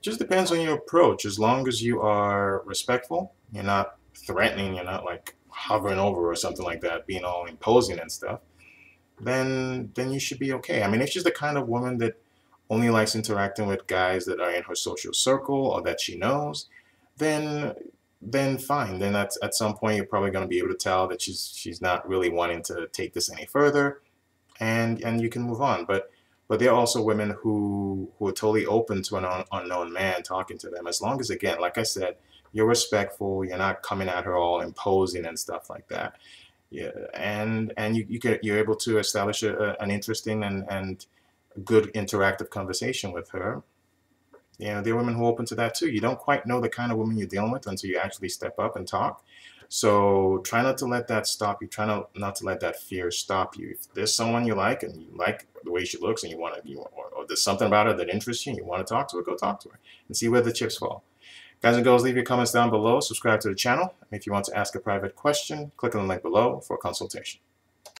Just depends on your approach. As long as you are respectful, you're not threatening, you're not like hovering over or something like that, being all imposing and stuff, then then you should be okay. I mean, if she's the kind of woman that only likes interacting with guys that are in her social circle or that she knows, then then fine. Then at, at some point you're probably going to be able to tell that she's she's not really wanting to take this any further, and and you can move on. But but there are also women who who are totally open to an un, unknown man talking to them as long as again, like I said, you're respectful. You're not coming at her all imposing and stuff like that. Yeah, and and you you get you're able to establish a, a, an interesting and and good interactive conversation with her. You know, there are women who are open to that too. You don't quite know the kind of woman you're dealing with until you actually step up and talk. So try not to let that stop you. Try not, not to let that fear stop you. If there's someone you like and you like the way she looks and you want to, you, or, or there's something about her that interests you and you want to talk to her, go talk to her and see where the chips fall. Guys and girls, leave your comments down below. Subscribe to the channel. And if you want to ask a private question, click on the link below for a consultation.